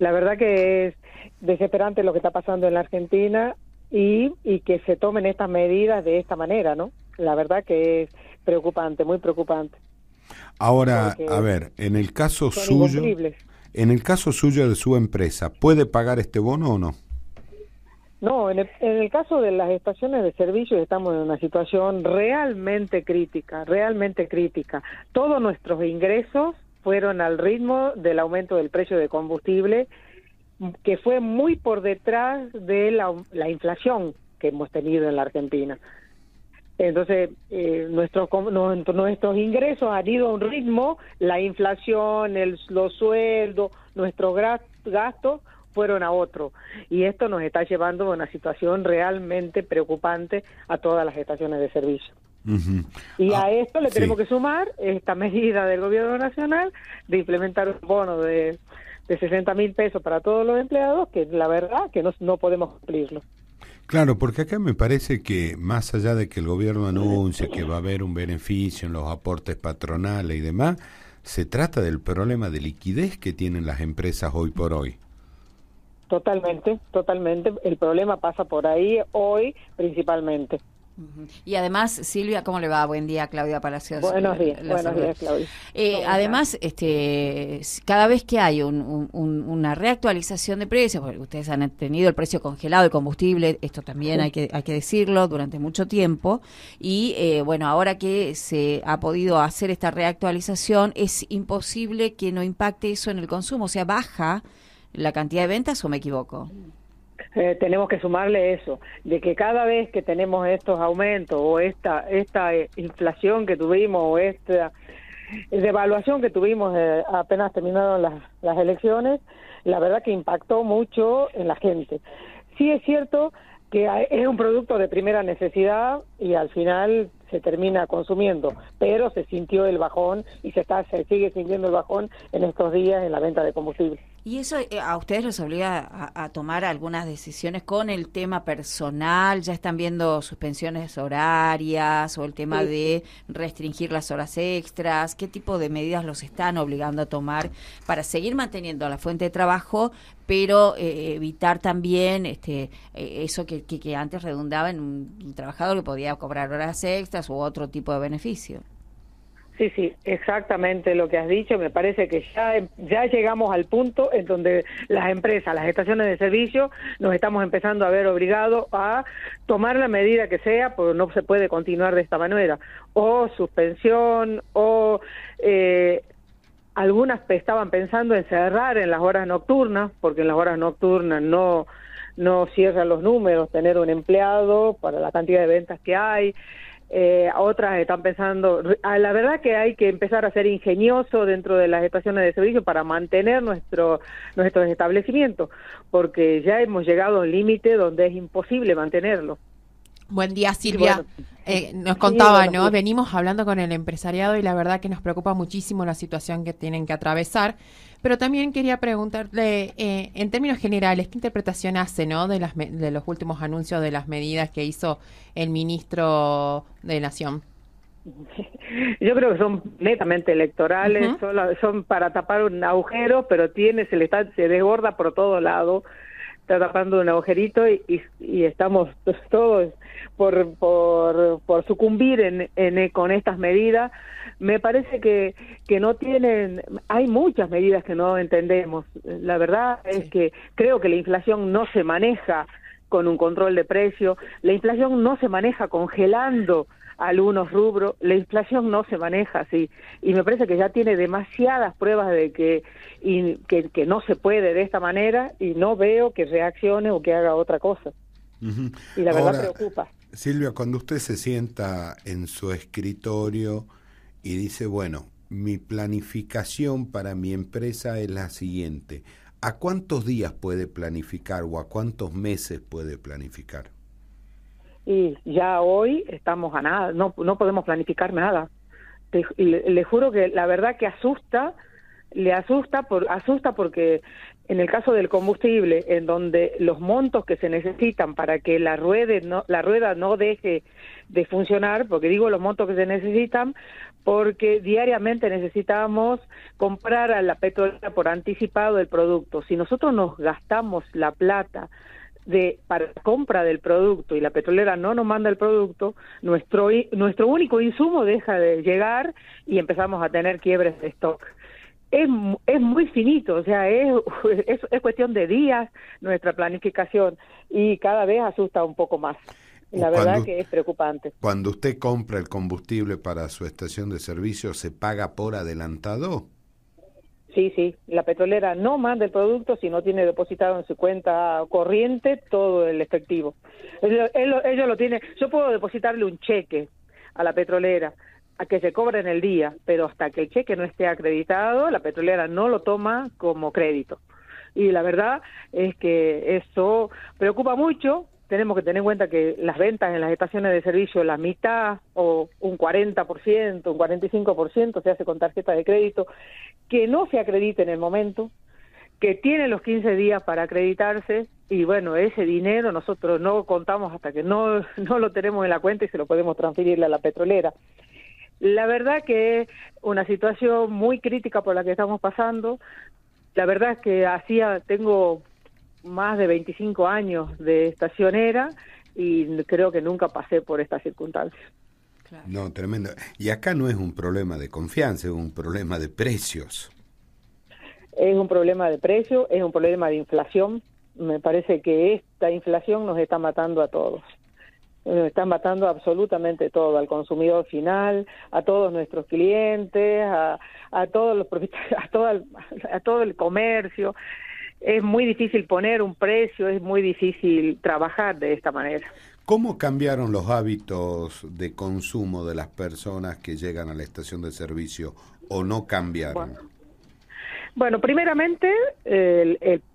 La verdad que es desesperante lo que está pasando en la Argentina y, y que se tomen estas medidas de esta manera, ¿no? La verdad que es preocupante, muy preocupante. Ahora, a ver, en el caso suyo, en el caso suyo de su empresa, ¿puede pagar este bono o no? No, en el, en el, caso de las estaciones de servicio estamos en una situación realmente crítica, realmente crítica. Todos nuestros ingresos fueron al ritmo del aumento del precio de combustible, que fue muy por detrás de la, la inflación que hemos tenido en la Argentina. Entonces, eh, nuestros, nuestros ingresos han ido a un ritmo, la inflación, los sueldos, nuestros gastos fueron a otro. Y esto nos está llevando a una situación realmente preocupante a todas las estaciones de servicio. Y a ah, esto le tenemos que sumar esta medida del gobierno nacional de implementar un bono de, de 60 mil pesos para todos los empleados, que la verdad que no, no podemos cumplirlo. Claro, porque acá me parece que más allá de que el gobierno anuncie que va a haber un beneficio en los aportes patronales y demás, se trata del problema de liquidez que tienen las empresas hoy por hoy. Totalmente, totalmente. El problema pasa por ahí hoy principalmente. Y además, Silvia, ¿cómo le va? Buen día, Claudia Palacios. Buenos días, buenos días, Claudia. Eh, además, este, cada vez que hay una reactualización de precios, porque ustedes han tenido el precio congelado de combustible, esto también hay, que, hay que decirlo, durante mucho tiempo, y eh, bueno, ahora que se ha podido hacer esta reactualización, es imposible que no impacte eso en el consumo, o sea, baja la cantidad de ventas o me equivoco? Eh, tenemos que sumarle eso, de que cada vez que tenemos estos aumentos o esta, esta eh, inflación que tuvimos o esta devaluación que tuvimos eh, apenas terminaron las, las elecciones, la verdad que impactó mucho en la gente. Sí es cierto que es un producto de primera necesidad y al final se termina consumiendo, pero se sintió el bajón y se está se sigue sintiendo el bajón en estos días en la venta de combustible. ¿Y eso eh, a ustedes les obliga a, tomar algunas decisiones con el tema personal? ¿Ya están viendo suspensiones horarias o el tema de restringir las horas extras? ¿Qué tipo de medidas los están obligando a tomar para seguir manteniendo la fuente de trabajo, pero eh, evitar también este eh, eso que, que, antes redundaba en un trabajador que podía cobrar horas extras u otro tipo de beneficio? Sí, sí, exactamente lo que has dicho. Me parece que ya, ya llegamos al punto en donde las empresas, las estaciones de servicio, nos estamos empezando a ver obligados a tomar la medida que sea, porque no se puede continuar de esta manera. O suspensión, o eh, algunas estaban pensando en cerrar en las horas nocturnas, porque en las horas nocturnas no no cierran los números, tener un empleado para la cantidad de ventas que hay eh, otras están pensando, la verdad que hay que empezar a ser ingenioso dentro de las estaciones de servicio para mantener nuestro, nuestros establecimientos, porque ya hemos llegado a un límite donde es imposible mantenerlo. Buen día, Silvia. Eh, nos contaba, ¿no? Venimos hablando con el empresariado y la verdad que nos preocupa muchísimo la situación que tienen que atravesar. Pero también quería preguntarle, eh, en términos generales, ¿qué interpretación hace, ¿no? De, las, de los últimos anuncios de las medidas que hizo el ministro de Nación. Yo creo que son netamente electorales, son, para tapar un agujero, pero tiene, se le está, se desborda por todo lado está tapando un agujerito y, y, estamos todos por, por, por sucumbir en, en, con estas medidas. Me parece que, que no tienen, hay muchas medidas que no entendemos. La verdad es que creo que la inflación no se maneja con un control de precio, la inflación no se maneja congelando algunos rubros, la inflación no se maneja así y me parece que ya tiene demasiadas pruebas de que, y, que, que, no se puede de esta manera y no veo que reaccione o que haga otra cosa. Y la verdad preocupa. Silvia, cuando usted se sienta en su escritorio y dice, bueno, mi planificación para mi empresa es la siguiente, ¿a cuántos días puede planificar o a cuántos meses puede planificar? Y ya hoy estamos a nada, no, no podemos planificar nada. y le, juro que la verdad que asusta le asusta, por, asusta porque en el caso del combustible, en donde los montos que se necesitan para que la rueda no, la rueda no deje de funcionar, porque digo los montos que se necesitan, porque diariamente necesitamos comprar a la petrolera por anticipado el producto. Si nosotros nos gastamos la plata de para la compra del producto y la petrolera no nos manda el producto, nuestro nuestro único insumo deja de llegar y empezamos a tener quiebres de stock. Es, es muy finito, o sea, es, es, es cuestión de días nuestra planificación y cada vez asusta un poco más. La verdad que es preocupante. Cuando usted compra el combustible para su estación de servicio, ¿se paga por adelantado? Sí, sí, la petrolera no manda el producto si no tiene depositado en su cuenta corriente todo el efectivo. Ellos, lo tienen, yo puedo depositarle un cheque a la petrolera a que se cobre en el día, pero hasta que el cheque no esté acreditado, la petrolera no lo toma como crédito. Y la verdad es que eso preocupa mucho tenemos que tener en cuenta que las ventas en las estaciones de servicio, la mitad o un 40%, un 45% se hace con tarjeta de crédito, que no se acredite en el momento, que tiene los 15 días para acreditarse y bueno, ese dinero nosotros no contamos hasta que no, no lo tenemos en la cuenta y se lo podemos transferirle a la petrolera. La verdad que es una situación muy crítica por la que estamos pasando. La verdad es que hacía, tengo más de 25 años de estacionera y creo que nunca pasé por estas circunstancias. No, tremendo. Y acá no es un problema de confianza, es un problema de precios. Es un problema de precios, es un problema de inflación. Me parece que esta inflación nos está matando a todos. Nos está matando absolutamente todo, al consumidor final, a todos nuestros clientes, a, a todos los a todo, a todo el comercio es muy difícil poner un precio, es muy difícil trabajar de esta manera. ¿Cómo cambiaron los hábitos de consumo de las personas que llegan a la estación de servicio o no cambiaron? Bueno, primeramente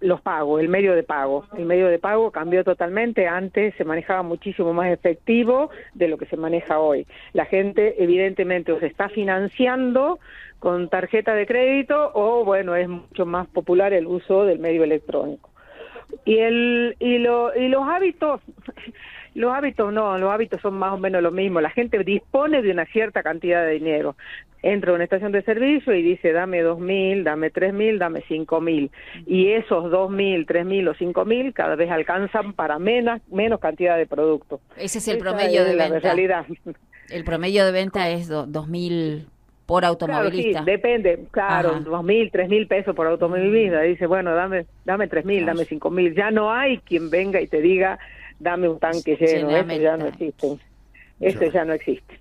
los pagos, el medio de pago. El medio de pago cambió totalmente. Antes se manejaba muchísimo más efectivo de lo que se maneja hoy. La gente evidentemente o se está financiando con tarjeta de crédito o bueno, es mucho más popular el uso del medio electrónico. Y el y lo y los hábitos los hábitos no, los hábitos son más o menos lo mismo. La gente dispone de una cierta cantidad de dinero. Entra a una estación de servicio y dice, dame dos mil, dame tres mil, dame cinco mil. Y esos dos mil, tres mil o cinco mil cada vez alcanzan para menos, menos cantidad de producto. Ese es el promedio de la realidad. El promedio de venta es dos mil por automovilista. sí, depende, claro, dos mil, tres mil pesos por automovilista. Dice, bueno, dame, dame tres mil, dame cinco mil. Ya no hay quien venga y te diga, dame un tanque lleno. Eso ya no existe. Eso ya no existe.